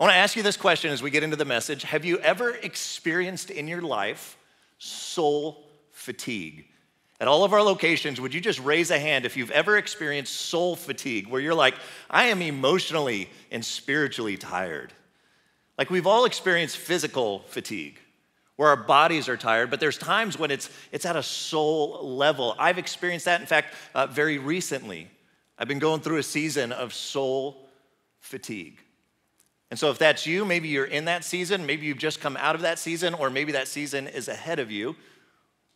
I want to ask you this question as we get into the message Have you ever experienced in your life soul fatigue? At all of our locations, would you just raise a hand if you've ever experienced soul fatigue, where you're like, I am emotionally and spiritually tired? Like we've all experienced physical fatigue where our bodies are tired, but there's times when it's, it's at a soul level. I've experienced that, in fact, uh, very recently. I've been going through a season of soul fatigue. And so, if that's you, maybe you're in that season, maybe you've just come out of that season, or maybe that season is ahead of you.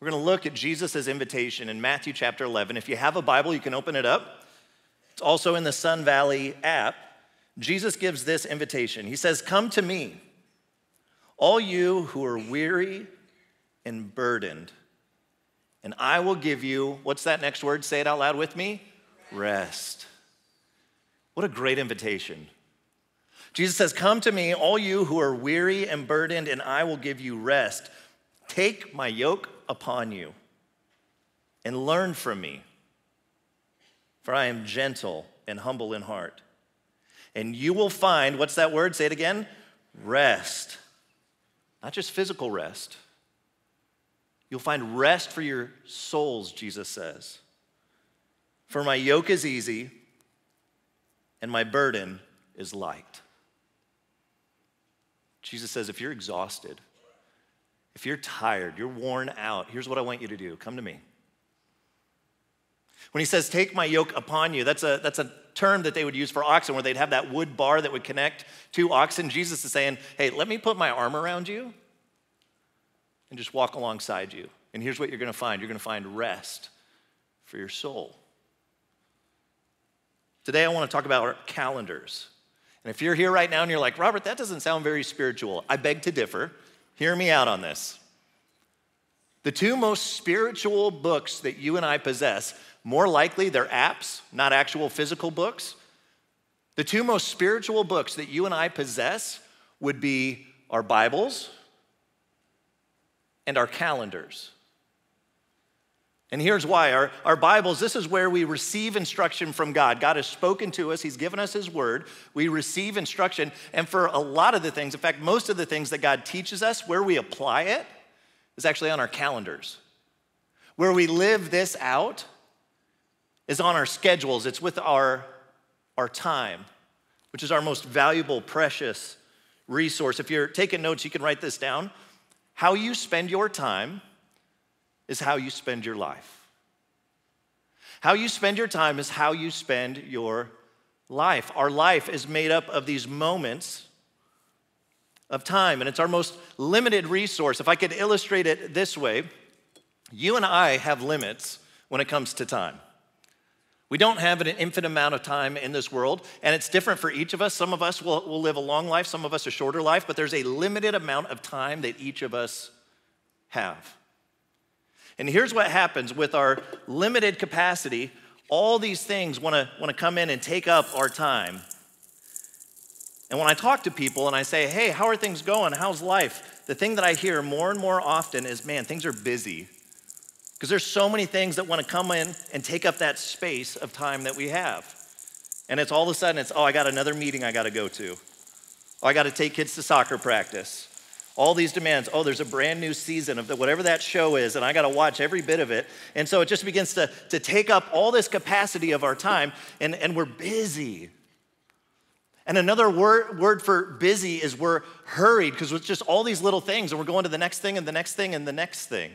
We're going to look at Jesus' invitation in Matthew chapter 11. If you have a Bible, you can open it up. It's also in the Sun Valley app. Jesus gives this invitation. He says, Come to me, all you who are weary and burdened, and I will give you, what's that next word? Say it out loud with me rest. What a great invitation. Jesus says, Come to me, all you who are weary and burdened, and I will give you rest. Take my yoke upon you and learn from me, for I am gentle and humble in heart. And you will find, what's that word? Say it again rest. Not just physical rest. You'll find rest for your souls, Jesus says. For my yoke is easy and my burden is light. Jesus says, if you're exhausted, if you're tired, you're worn out, here's what I want you to do come to me. When he says, Take my yoke upon you, that's a, that's a term that they would use for oxen, where they'd have that wood bar that would connect two oxen. Jesus is saying, Hey, let me put my arm around you and just walk alongside you. And here's what you're going to find you're going to find rest for your soul. Today, I want to talk about our calendars. And if you're here right now and you're like, Robert, that doesn't sound very spiritual, I beg to differ. Hear me out on this. The two most spiritual books that you and I possess, more likely they're apps, not actual physical books. The two most spiritual books that you and I possess would be our Bibles and our calendars. And here's why our, our Bibles, this is where we receive instruction from God. God has spoken to us, He's given us His word. We receive instruction. And for a lot of the things, in fact, most of the things that God teaches us, where we apply it is actually on our calendars. Where we live this out is on our schedules, it's with our, our time, which is our most valuable, precious resource. If you're taking notes, you can write this down. How you spend your time is how you spend your life. How you spend your time is how you spend your life. Our life is made up of these moments of time, and it's our most limited resource. If I could illustrate it this way, you and I have limits when it comes to time. We don't have an infinite amount of time in this world, and it's different for each of us. Some of us will, will live a long life, some of us a shorter life, but there's a limited amount of time that each of us have. And here's what happens with our limited capacity all these things want to want to come in and take up our time. And when I talk to people and I say, "Hey, how are things going? How's life?" The thing that I hear more and more often is, "Man, things are busy." Because there's so many things that want to come in and take up that space of time that we have. And it's all of a sudden it's, "Oh, I got another meeting I got to go to." Oh, I got to take kids to soccer practice all these demands. Oh, there's a brand new season of the, whatever that show is, and I got to watch every bit of it. And so it just begins to, to take up all this capacity of our time, and, and we're busy. And another word, word for busy is we're hurried because it's just all these little things, and we're going to the next thing and the next thing and the next thing.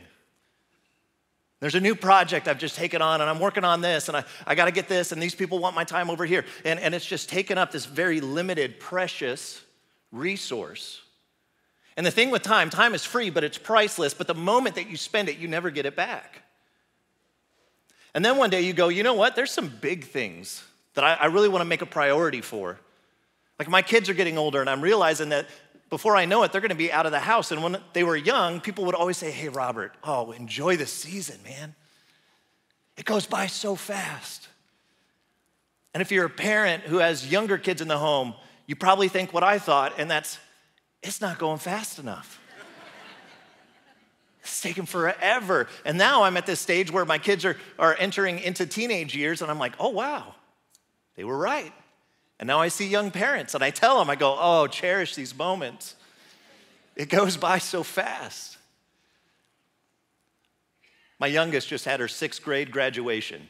There's a new project I've just taken on, and I'm working on this, and I, I got to get this, and these people want my time over here. And, and it's just taken up this very limited, precious resource. And the thing with time, time is free, but it's priceless. But the moment that you spend it, you never get it back. And then one day you go, you know what? There's some big things that I, I really want to make a priority for. Like my kids are getting older, and I'm realizing that before I know it, they're going to be out of the house. And when they were young, people would always say, Hey, Robert, oh, enjoy the season, man. It goes by so fast. And if you're a parent who has younger kids in the home, you probably think what I thought, and that's it's not going fast enough. It's taken forever. And now I'm at this stage where my kids are, are entering into teenage years, and I'm like, oh, wow, they were right. And now I see young parents and I tell them, I go, oh, cherish these moments. It goes by so fast. My youngest just had her sixth grade graduation,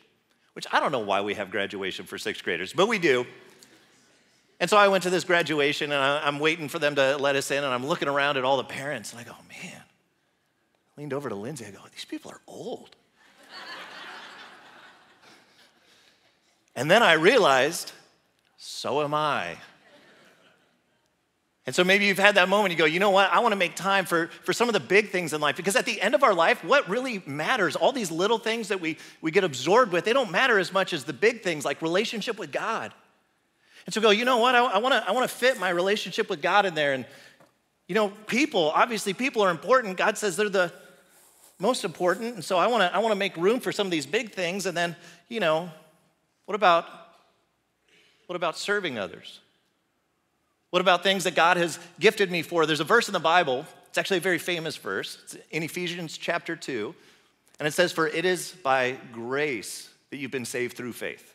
which I don't know why we have graduation for sixth graders, but we do. And so I went to this graduation and I'm waiting for them to let us in, and I'm looking around at all the parents, and I go, man. I leaned over to Lindsay, I go, these people are old. and then I realized, so am I. And so maybe you've had that moment, you go, you know what, I want to make time for, for some of the big things in life. Because at the end of our life, what really matters, all these little things that we, we get absorbed with, they don't matter as much as the big things like relationship with God. And so go, you know what? I, I want to I wanna fit my relationship with God in there. And, you know, people, obviously, people are important. God says they're the most important. And so I want to I wanna make room for some of these big things. And then, you know, what about, what about serving others? What about things that God has gifted me for? There's a verse in the Bible, it's actually a very famous verse. It's in Ephesians chapter 2. And it says, For it is by grace that you've been saved through faith.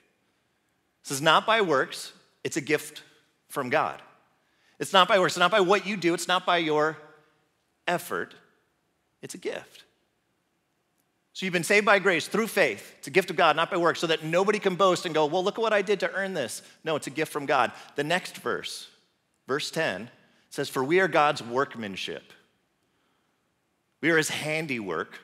This is not by works, it's a gift from God. It's not by works, it's not by what you do, it's not by your effort, it's a gift. So you've been saved by grace through faith. It's a gift of God, not by works, so that nobody can boast and go, well, look at what I did to earn this. No, it's a gift from God. The next verse, verse 10, says, For we are God's workmanship. We are his handiwork,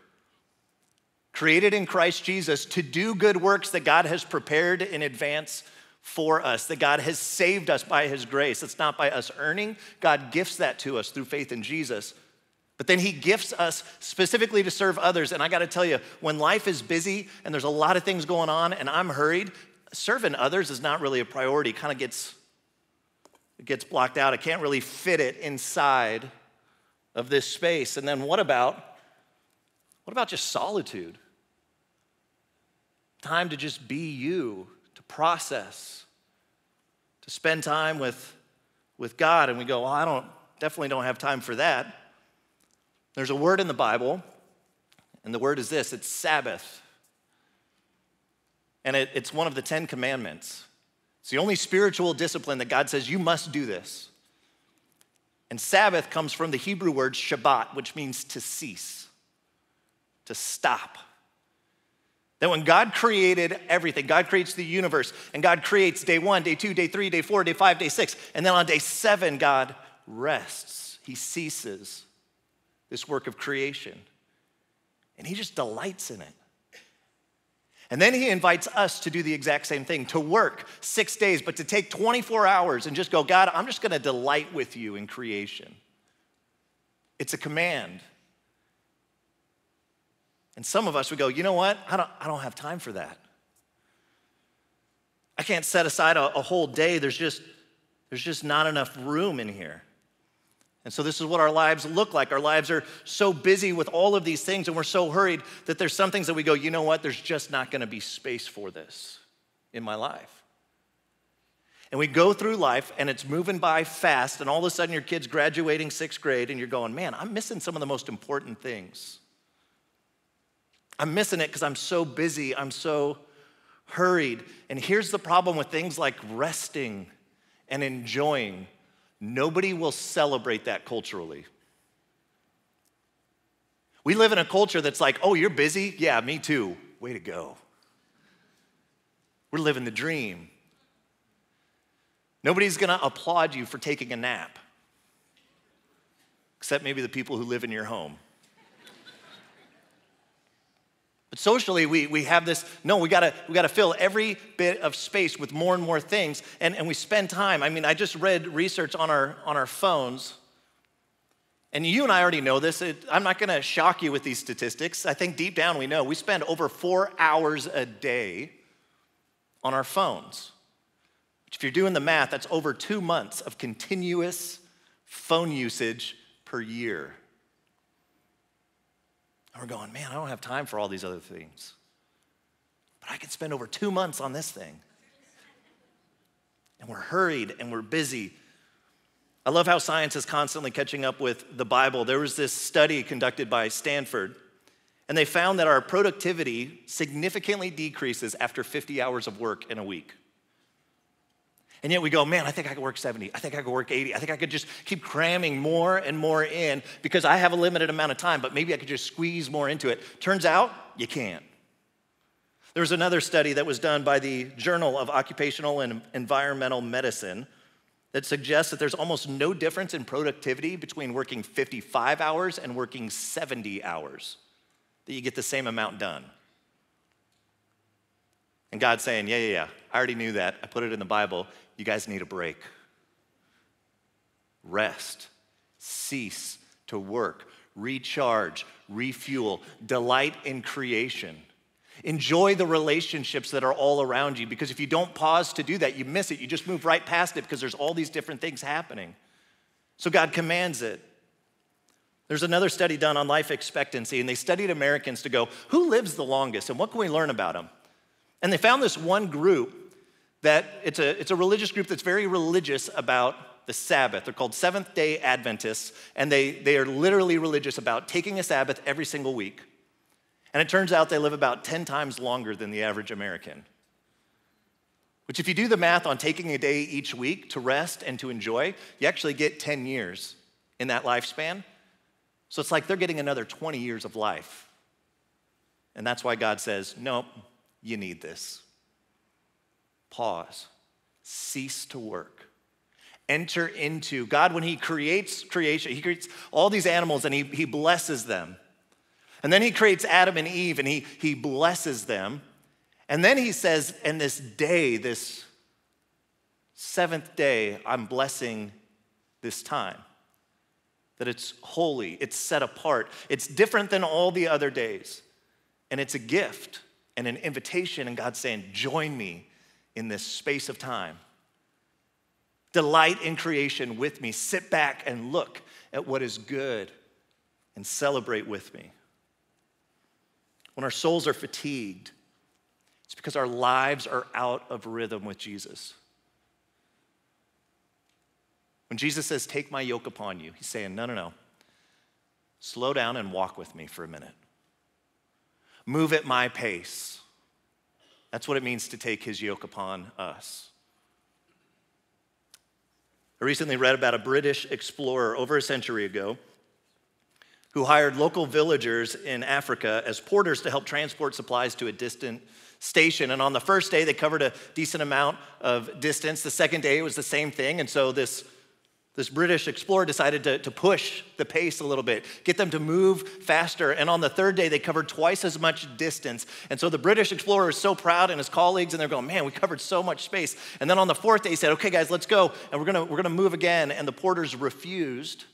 created in Christ Jesus to do good works that God has prepared in advance for us, that God has saved us by His grace. It's not by us earning, God gifts that to us through faith in Jesus. But then He gifts us specifically to serve others. And I gotta tell you, when life is busy and there's a lot of things going on and I'm hurried, serving others is not really a priority. Kind of gets it gets blocked out. I can't really fit it inside of this space. And then what about what about just solitude? Time to just be you, process, to spend time with, with God. And we go, well, I don't, definitely don't have time for that. There's a word in the Bible, and the word is this it's Sabbath. And it, it's one of the Ten Commandments. It's the only spiritual discipline that God says you must do this. And Sabbath comes from the Hebrew word Shabbat, which means to cease, to stop. That when God created everything, God creates the universe, and God creates day one, day two, day three, day four, day five, day six, and then on day seven, God rests. He ceases this work of creation, and He just delights in it. And then He invites us to do the exact same thing to work six days, but to take 24 hours and just go, God, I'm just gonna delight with you in creation. It's a command. And some of us would go, you know what? I don't, I don't have time for that. I can't set aside a, a whole day. There's just, there's just not enough room in here. And so, this is what our lives look like. Our lives are so busy with all of these things, and we're so hurried that there's some things that we go, you know what? There's just not gonna be space for this in my life. And we go through life, and it's moving by fast, and all of a sudden, your kid's graduating sixth grade, and you're going, man, I'm missing some of the most important things. I'm missing it because I'm so busy, I'm so hurried. And here's the problem with things like resting and enjoying nobody will celebrate that culturally. We live in a culture that's like, oh, you're busy? Yeah, me too. Way to go. We're living the dream. Nobody's gonna applaud you for taking a nap, except maybe the people who live in your home. But socially, we, we have this no, we gotta, we gotta fill every bit of space with more and more things, and, and we spend time. I mean, I just read research on our, on our phones, and you and I already know this. It, I'm not gonna shock you with these statistics. I think deep down we know we spend over four hours a day on our phones. Which, if you're doing the math, that's over two months of continuous phone usage per year. We're going, man, I don't have time for all these other things. But I could spend over two months on this thing. And we're hurried and we're busy. I love how science is constantly catching up with the Bible. There was this study conducted by Stanford, and they found that our productivity significantly decreases after 50 hours of work in a week. And yet we go, man, I think I could work 70. I think I could work 80. I think I could just keep cramming more and more in because I have a limited amount of time, but maybe I could just squeeze more into it. Turns out you can't. There was another study that was done by the Journal of Occupational and Environmental Medicine that suggests that there's almost no difference in productivity between working 55 hours and working 70 hours, that you get the same amount done. And God's saying, Yeah, yeah, yeah, I already knew that. I put it in the Bible. You guys need a break. Rest, cease to work, recharge, refuel, delight in creation. Enjoy the relationships that are all around you because if you don't pause to do that, you miss it. You just move right past it because there's all these different things happening. So God commands it. There's another study done on life expectancy, and they studied Americans to go, who lives the longest and what can we learn about them? And they found this one group that it's a, it's a religious group that's very religious about the Sabbath. They're called Seventh day Adventists, and they, they are literally religious about taking a Sabbath every single week. And it turns out they live about 10 times longer than the average American. Which, if you do the math on taking a day each week to rest and to enjoy, you actually get 10 years in that lifespan. So it's like they're getting another 20 years of life. And that's why God says, nope, you need this. Pause, cease to work. Enter into God when He creates creation, He creates all these animals and He, he blesses them. And then He creates Adam and Eve and he, he blesses them. And then He says, in this day, this seventh day, I'm blessing this time. That it's holy, it's set apart, it's different than all the other days, and it's a gift and an invitation, and God's saying, Join me in this space of time. Delight in creation with me. Sit back and look at what is good and celebrate with me. When our souls are fatigued, it's because our lives are out of rhythm with Jesus. When Jesus says, Take my yoke upon you, he's saying, No, no, no. Slow down and walk with me for a minute. Move at my pace. That's what it means to take his yoke upon us. I recently read about a British explorer over a century ago who hired local villagers in Africa as porters to help transport supplies to a distant station. And on the first day, they covered a decent amount of distance. The second day, it was the same thing. And so this this British explorer decided to, to push the pace a little bit, get them to move faster. And on the third day, they covered twice as much distance. And so the British explorer is so proud and his colleagues, and they're going, man, we covered so much space. And then on the fourth day, he said, okay, guys, let's go. And we're gonna, we're gonna move again. And the porters refused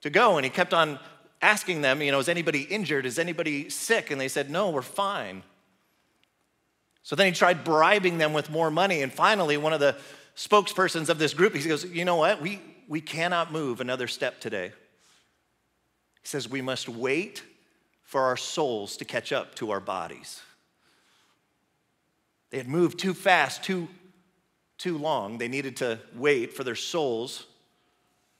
to go. And he kept on asking them, you know, is anybody injured? Is anybody sick? And they said, no, we're fine. So then he tried bribing them with more money. And finally, one of the spokespersons of this group, he goes, You know what? We, we cannot move another step today. He says, We must wait for our souls to catch up to our bodies. They had moved too fast, too, too long. They needed to wait for their souls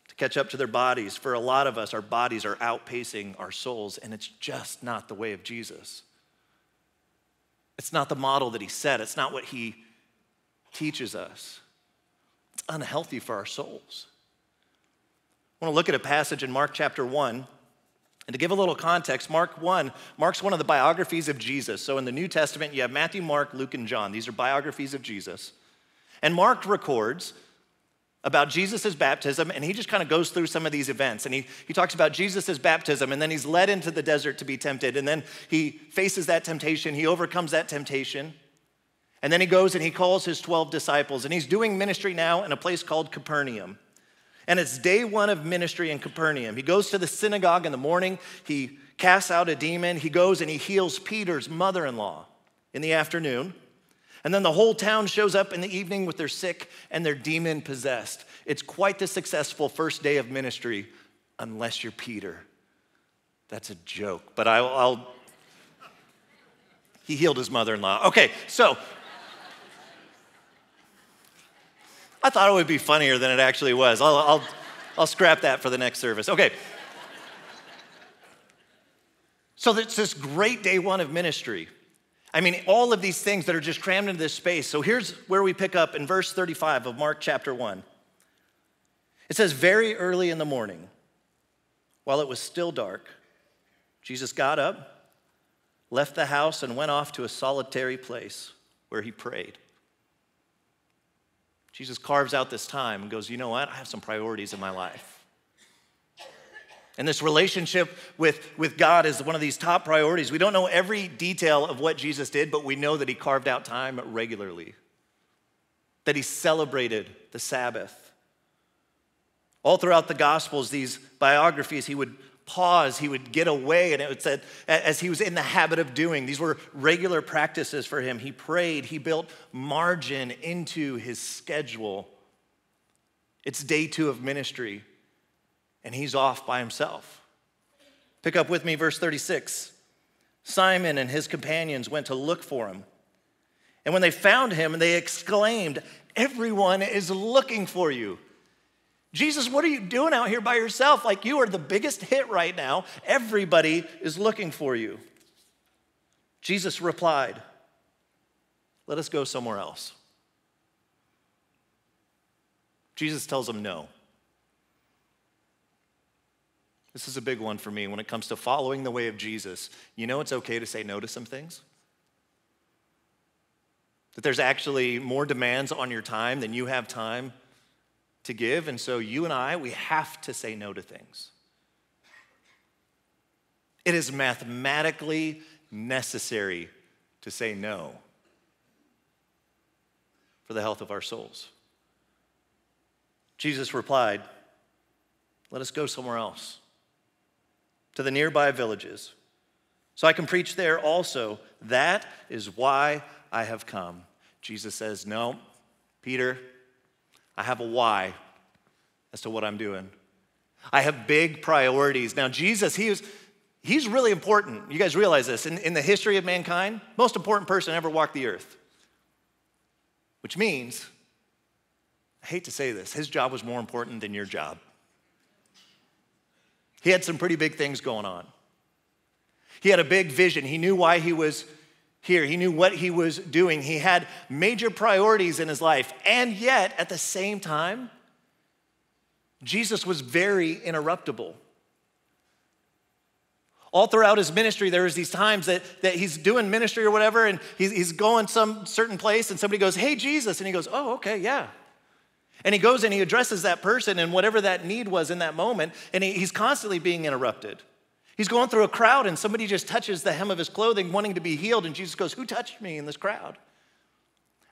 to catch up to their bodies. For a lot of us, our bodies are outpacing our souls, and it's just not the way of Jesus. It's not the model that he set, it's not what he teaches us. Unhealthy for our souls. I want to look at a passage in Mark chapter 1. And to give a little context, Mark 1, Mark's one of the biographies of Jesus. So in the New Testament, you have Matthew, Mark, Luke, and John. These are biographies of Jesus. And Mark records about Jesus' baptism, and he just kind of goes through some of these events. And he, he talks about Jesus' baptism, and then he's led into the desert to be tempted. And then he faces that temptation, he overcomes that temptation. And then he goes and he calls his 12 disciples, and he's doing ministry now in a place called Capernaum. And it's day one of ministry in Capernaum. He goes to the synagogue in the morning, he casts out a demon, he goes and he heals Peter's mother in law in the afternoon. And then the whole town shows up in the evening with their sick and their demon possessed. It's quite the successful first day of ministry, unless you're Peter. That's a joke, but I'll, I'll he healed his mother in law. Okay, so I thought it would be funnier than it actually was. I'll, I'll, I'll scrap that for the next service. Okay. So it's this great day one of ministry. I mean, all of these things that are just crammed into this space. So here's where we pick up in verse 35 of Mark chapter 1. It says, Very early in the morning, while it was still dark, Jesus got up, left the house, and went off to a solitary place where he prayed. Jesus carves out this time and goes, You know what? I have some priorities in my life. And this relationship with, with God is one of these top priorities. We don't know every detail of what Jesus did, but we know that he carved out time regularly, that he celebrated the Sabbath. All throughout the Gospels, these biographies, he would pause, he would get away, and it said, as he was in the habit of doing. These were regular practices for him. He prayed, he built margin into his schedule. It's day two of ministry and he's off by himself. Pick up with me, verse 36. Simon and his companions went to look for him. And when they found him, they exclaimed, Everyone is looking for you. Jesus, what are you doing out here by yourself? Like you are the biggest hit right now. Everybody is looking for you. Jesus replied, Let us go somewhere else. Jesus tells them no. This is a big one for me when it comes to following the way of Jesus. You know, it's okay to say no to some things. That there's actually more demands on your time than you have time to give. And so you and I, we have to say no to things. It is mathematically necessary to say no for the health of our souls. Jesus replied, Let us go somewhere else to the nearby villages, so I can preach there also. That is why I have come. Jesus says, No, Peter, I have a why as to what I'm doing. I have big priorities. Now, Jesus, he was, he's really important. You guys realize this. In, in the history of mankind, most important person ever walked the earth. Which means, I hate to say this, his job was more important than your job. He had some pretty big things going on. He had a big vision. He knew why he was here, he knew what he was doing. He had major priorities in his life. And yet, at the same time, Jesus was very interruptible. All throughout his ministry, there was these times that, that he's doing ministry or whatever, and he's, he's going some certain place, and somebody goes, Hey, Jesus. And he goes, Oh, okay, yeah. And he goes and he addresses that person and whatever that need was in that moment, and he, he's constantly being interrupted. He's going through a crowd and somebody just touches the hem of his clothing, wanting to be healed, and Jesus goes, Who touched me in this crowd?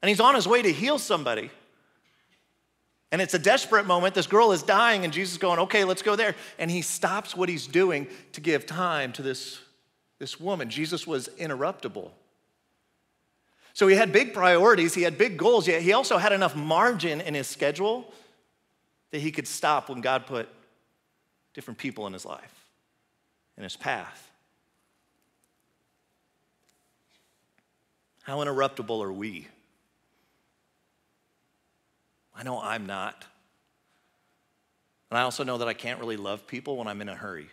And he's on his way to heal somebody. And it's a desperate moment. This girl is dying, and Jesus is going, Okay, let's go there. And he stops what he's doing to give time to this, this woman. Jesus was interruptible. So he had big priorities, he had big goals, yet he also had enough margin in his schedule that he could stop when God put different people in his life, in his path. How interruptible are we? I know I'm not. And I also know that I can't really love people when I'm in a hurry.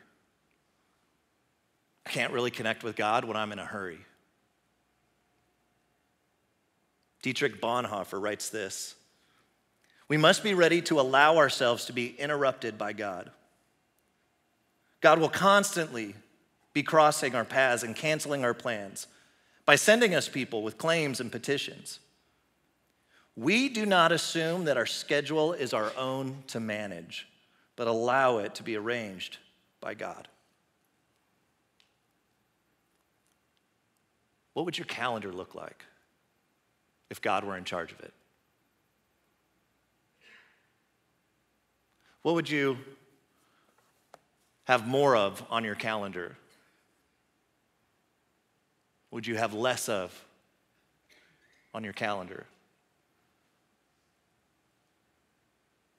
I can't really connect with God when I'm in a hurry. Dietrich Bonhoeffer writes this We must be ready to allow ourselves to be interrupted by God. God will constantly be crossing our paths and canceling our plans by sending us people with claims and petitions. We do not assume that our schedule is our own to manage, but allow it to be arranged by God. What would your calendar look like? if God were in charge of it? What would you have more of on your calendar? Would you have less of on your calendar?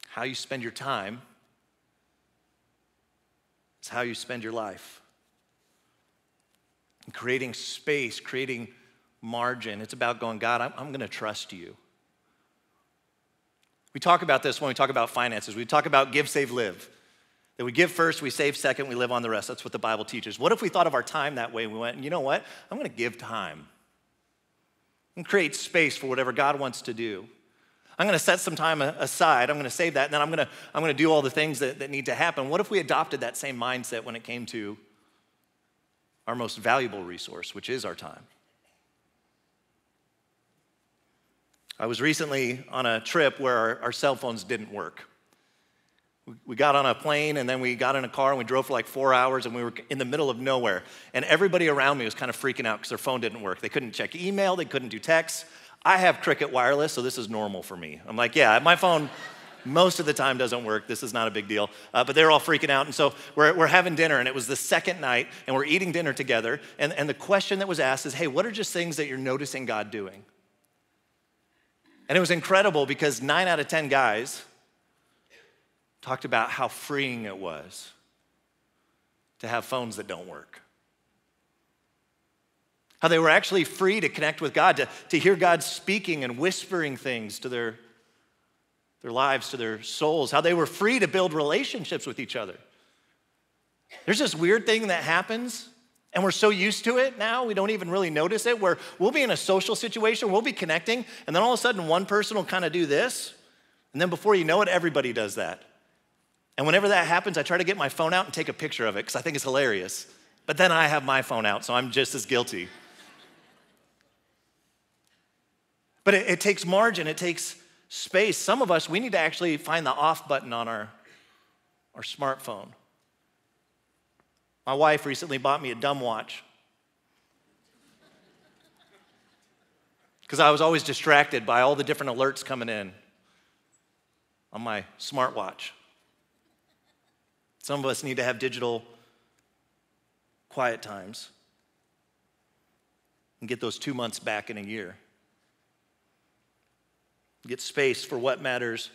How you spend your time is how you spend your life. And creating space, creating margin. It's about going, God, I'm, I'm going to trust you. We talk about this when we talk about finances. We talk about give, save, live. That we give first, we save second, we live on the rest. That's what the Bible teaches. What if we thought of our time that way? We went, you know what? I'm going to give time. and create space for whatever God wants to do. I'm going to set some time aside. I'm going to save that, and then I'm going to, I'm going to do all the things that, that need to happen. What if we adopted that same mindset when it came to our most valuable resource, which is our time? I was recently on a trip where our, our cell phones didn't work. We got on a plane and then we got in a car and we drove for like four hours and we were in the middle of nowhere. And everybody around me was kind of freaking out because their phone didn't work. They couldn't check email, they couldn't do text. I have Cricket Wireless, so this is normal for me. I'm like, yeah, my phone most of the time doesn't work. This is not a big deal. Uh, but they're all freaking out. And so we're, we're having dinner, and it was the second night, and we're eating dinner together. And, and the question that was asked is, hey, what are just things that you're noticing God doing? And it was incredible because nine out of 10 guys talked about how freeing it was to have phones that don't work. How they were actually free to connect with God, to, to hear God speaking and whispering things to their, their lives, to their souls. How they were free to build relationships with each other. There's this weird thing that happens, and we're so used to it now, we don't even really notice it, where we'll be in a social situation, we'll be connecting, and then all of a sudden one person will kind of do this, and then before you know it, everybody does that. And whenever that happens, I try to get my phone out and take a picture of it because I think it's hilarious. But then I have my phone out, so I'm just as guilty. But it, it, takes margin, it takes space. Some of us, we need to actually find the off button on our, our smartphone. My wife recently bought me a dumb watch because I was always distracted by all the different alerts coming in on my smartwatch. Some of us need to have digital quiet times and get those two months back in a year. Get space for what matters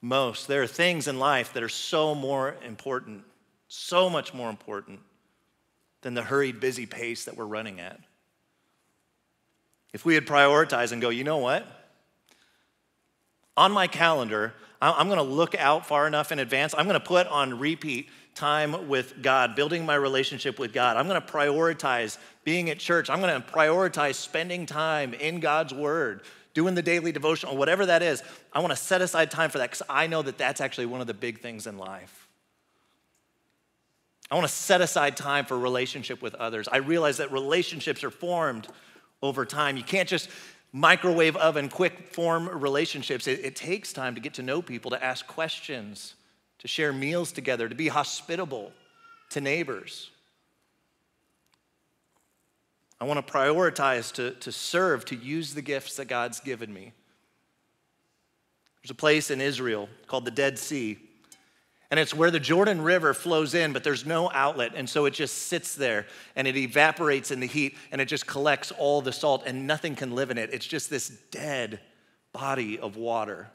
most. There are things in life that are so more important, so much more important than the hurried, busy pace that we're running at. If we had prioritized and go, you know what? On my calendar, I'm going to look out far enough in advance. I'm going to put on repeat time with God, building my relationship with God. I'm going to prioritize being at church. I'm going to prioritize spending time in God's Word, doing the daily devotional, whatever that is. I want to set aside time for that because I know that that's actually one of the big things in life. I want to set aside time for relationship with others. I realize that relationships are formed over time. You can't just microwave oven, quick form relationships. It, it, takes time to get to know people, to ask questions, to share meals together, to be hospitable to neighbors. I want to prioritize to, to serve, to use the gifts that God's given me. There's a place in Israel called the Dead Sea. And it's where the Jordan River flows in, but there's no outlet. And so it just sits there and it evaporates in the heat and it just collects all the salt and nothing can live in it. It's just this dead body of water.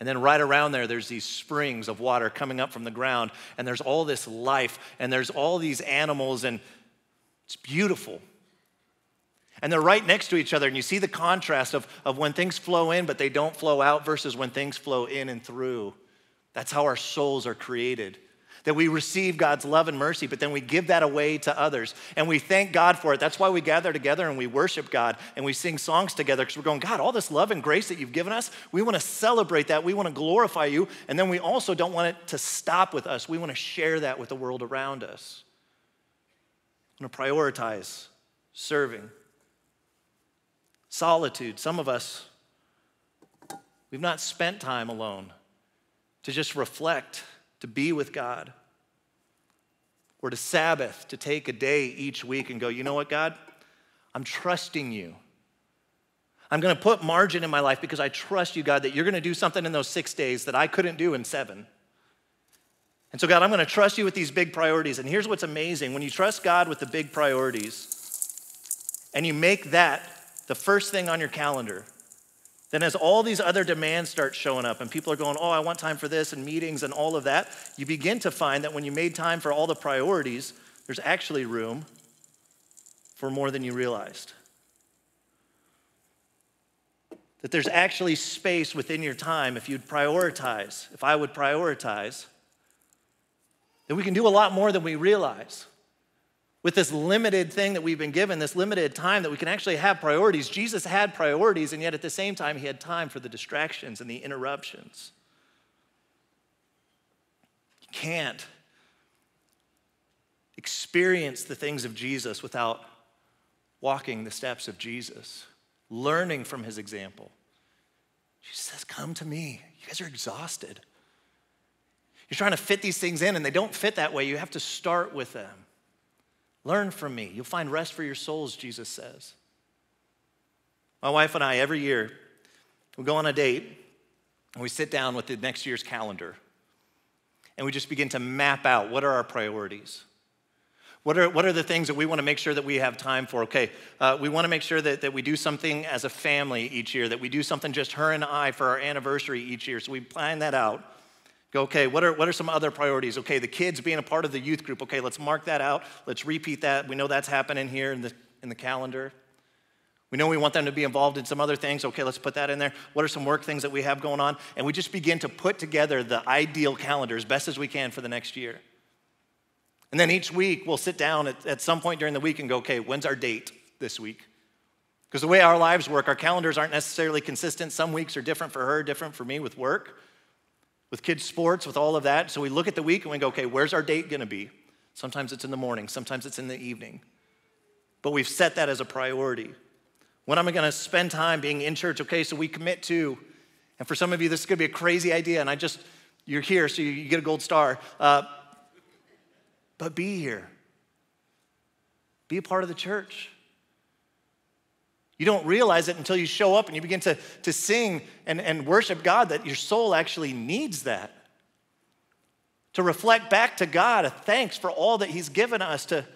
And then right around there, there's these springs of water coming up from the ground, and there's all this life, and there's all these animals, and it's beautiful. And they're right next to each other, and you see the contrast of, of when things flow in, but they don't flow out, versus when things flow in and through. That's how our souls are created. That we receive God's love and mercy, but then we give that away to others. And we thank God for it. That's why we gather together and we worship God and we sing songs together because we're going, God, all this love and grace that you've given us, we want to celebrate that. We want to glorify you. And then we also don't want it to stop with us. We want to share that with the world around us. We want to prioritize serving. Solitude. Some of us, we've not spent time alone to just reflect, to be with God. Or to Sabbath, to take a day each week and go, you know what, God? I'm trusting you. I'm going to put margin in my life because I trust you, God, that you're going to do something in those six days that I couldn't do in seven. And so, God, I'm going to trust you with these big priorities. And here's what's amazing when you trust God with the big priorities and you make that the first thing on your calendar, then, as all these other demands start showing up and people are going, Oh, I want time for this and meetings and all of that, you begin to find that when you made time for all the priorities, there's actually room for more than you realized. That there's actually space within your time if you'd prioritize, if I would prioritize, that we can do a lot more than we realize. With this limited thing that we've been given, this limited time that we can actually have priorities. Jesus had priorities, and yet at the same time, he had time for the distractions and the interruptions. You can't experience the things of Jesus without walking the steps of Jesus, learning from his example. Jesus says, Come to me. You guys are exhausted. You're trying to fit these things in, and they don't fit that way. You have to start with them. Learn from me. You'll find rest for your souls, Jesus says. My wife and I, every year, we go on a date and we sit down with the next year's calendar and we just begin to map out what are our priorities. What are, what are the things that we want to make sure that we have time for? Okay, uh, we want to make sure that, that we do something as a family each year, that we do something just her and I for our anniversary each year. So we plan that out. Go, okay, what are, what are some other priorities? Okay, the kids being a part of the youth group. Okay, let's mark that out. Let's repeat that. We know that's happening here in the, in the calendar. We know we want them to be involved in some other things. Okay, let's put that in there. What are some work things that we have going on? And we just begin to put together the ideal calendar as best as we can for the next year. And then each week we'll sit down at, at some point during the week and go, okay, when's our date this week? Because the way our lives work, our calendars aren't necessarily consistent. Some weeks are different for her, different for me with work with kids' sports, with all of that. So we look at the week and we go, okay, where's our date gonna be? Sometimes it's in the morning, sometimes it's in the evening. But we've set that as a priority. When am I gonna spend time being in church? Okay, so we commit to, and for some of you, this is gonna be a crazy idea, and I just, you're here, so you get a gold star. Uh, but be here, be a part of the church. You don't realize it until you show up and you begin to, to sing and, and worship God that your soul actually needs that. To reflect back to God a thanks for all that He's given us to,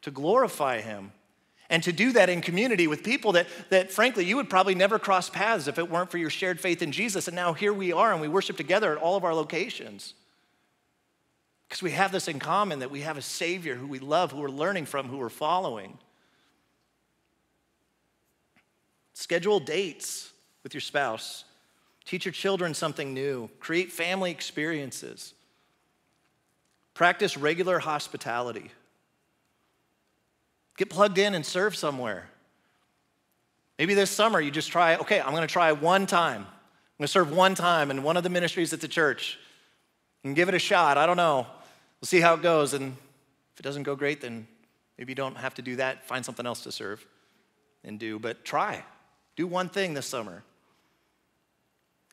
to glorify Him. And to do that in community with people that, that, frankly, you would probably never cross paths if it weren't for your shared faith in Jesus. And now here we are and we worship together at all of our locations. Because we have this in common that we have a Savior who we love, who we're learning from, who we're following. Schedule dates with your spouse. Teach your children something new. Create family experiences. Practice regular hospitality. Get plugged in and serve somewhere. Maybe this summer you just try, okay, I'm gonna try one time. I'm gonna serve one time in one of the ministries at the church and give it a shot. I don't know. We'll see how it goes. And if it doesn't go great, then maybe you don't have to do that. Find something else to serve and do, but try. Do one thing this summer.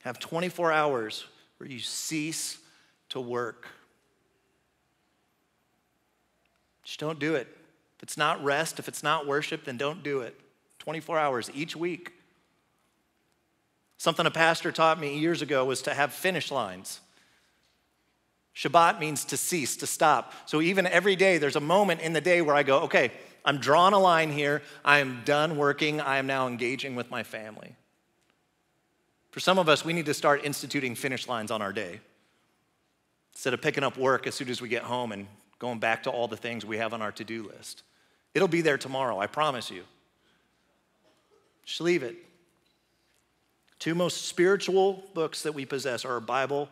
Have 24 hours where you cease to work. Just don't do it. If it's not rest, if it's not worship, then don't do it. 24 hours each week. Something a pastor taught me years ago was to have finish lines. Shabbat means to cease, to stop. So even every day, there's a moment in the day where I go, okay, I'm drawing a line here. I am done working. I am now engaging with my family. For some of us, we need to start instituting finish lines on our day. Instead of picking up work as soon as we get home and going back to all the things we have on our to do list. It'll be there tomorrow, I promise you. Just leave it. Two most spiritual books that we possess are our Bible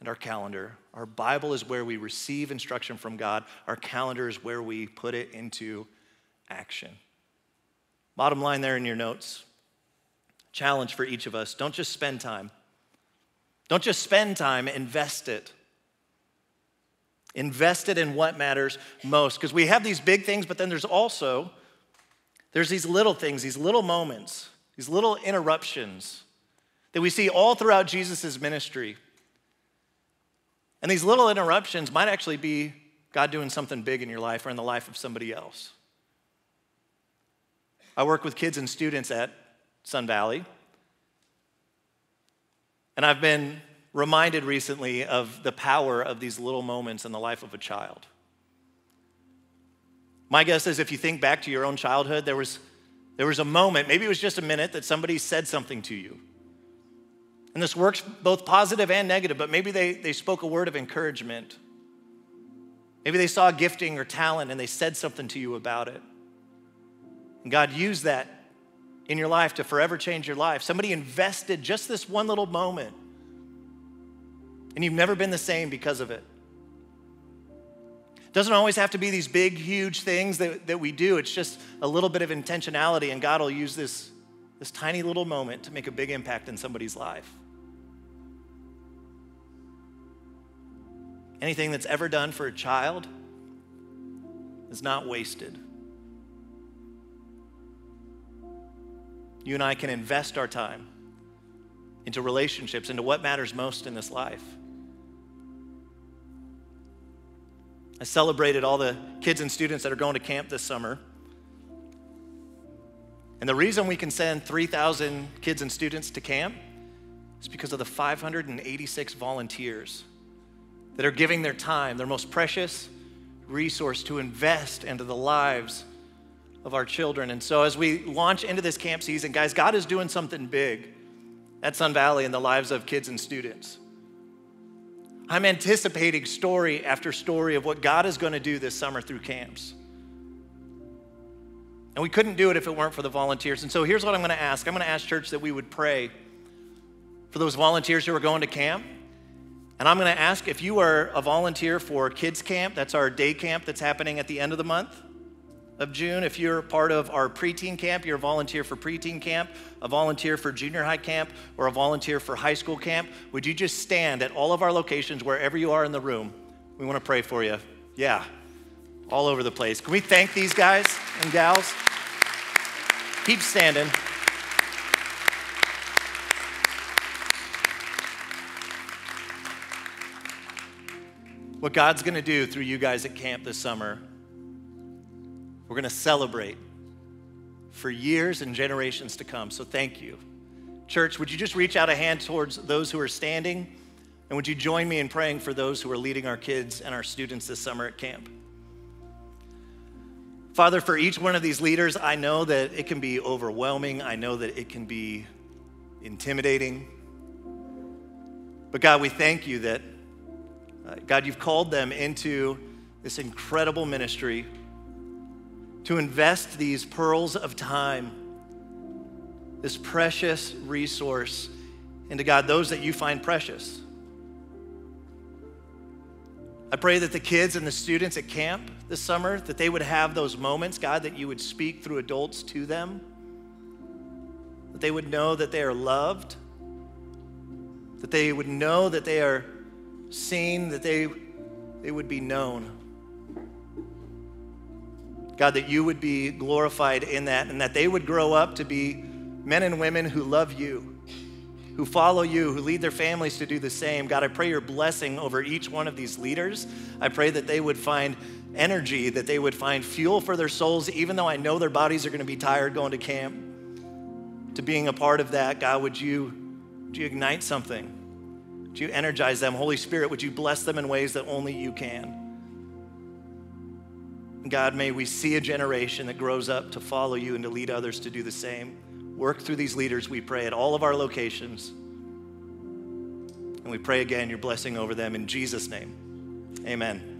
and our calendar. Our Bible is where we receive instruction from God, our calendar is where we put it into action. Bottom line there in your notes challenge for each of us don't just spend time. Don't just spend time, invest it. Invest it in what matters most. Because we have these big things, but then there's also there's these little things, these little moments, these little interruptions that we see all throughout Jesus' ministry. And these little interruptions might actually be God doing something big in your life or in the life of somebody else. I work with kids and students at Sun Valley. And I've been reminded recently of the power of these little moments in the life of a child. My guess is if you think back to your own childhood, there was, there was a moment, maybe it was just a minute, that somebody said something to you. And this works both positive and negative, but maybe they, they spoke a word of encouragement. Maybe they saw gifting or talent and they said something to you about it. And God used that in your life to forever change your life. Somebody invested just this one little moment, and you've never been the same because of it. doesn't always have to be these big, huge things that, that we do. It's just a little bit of intentionality, and God will use this, this tiny little moment to make a big impact in somebody's life. Anything that's ever done for a child is not wasted. You and I can invest our time into relationships, into what matters most in this life. I celebrated all the kids and students that are going to camp this summer. And the reason we can send 3,000 kids and students to camp is because of the 586 volunteers that are giving their time, their most precious resource, to invest into the lives of our children. And so, as we launch into this camp season, guys, God is doing something big at Sun Valley in the lives of kids and students. I'm anticipating story after story of what God is going to do this summer through camps. And we couldn't do it if it weren't for the volunteers. And so here's what I'm going to ask I'm going to ask church that we would pray for those volunteers who are going to camp. And I'm going to ask if you are a volunteer for kids camp, that's our day camp that's happening at the end of the month of June. If you're part of our preteen camp, you're a volunteer for preteen camp, a volunteer for junior high camp, or a volunteer for high school camp, would you just stand at all of our locations, wherever you are in the room? We want to pray for you. Yeah, all over the place. Can we thank these guys and gals? Keep standing. What God's going to do through you guys at camp this summer we're going to celebrate for years and generations to come. So thank you. Church, would you just reach out a hand towards those who are standing? And would you join me in praying for those who are leading our kids and our students this summer at camp? Father, for each one of these leaders, I know that it can be overwhelming. I know that it can be intimidating. But God, we thank you that, Uh, God, you've called them into this incredible ministry to invest these pearls of time, this precious resource, into God, those that you find precious. I pray that the kids and the students at camp this summer that they would have those moments, God, that you would speak through adults to them. That they would know that they are loved. That they would know that they are seen, that they, they would be known. God, that you would be glorified in that and that they would grow up to be men and women who love you, who follow you, who lead their families to do the same. God, I pray your blessing over each one of these leaders. I pray that they would find energy, that they would find fuel for their souls, even though I know their bodies are going to be tired going to camp. To being a part of that, God, would you, would you ignite something? Would you energize them? Holy Spirit, would you bless them in ways that only you can? God, may we see a generation that grows up to follow you and to lead others to do the same. Work through these leaders, we pray, at all of our locations. And we pray again your blessing over them in Jesus' name. Amen.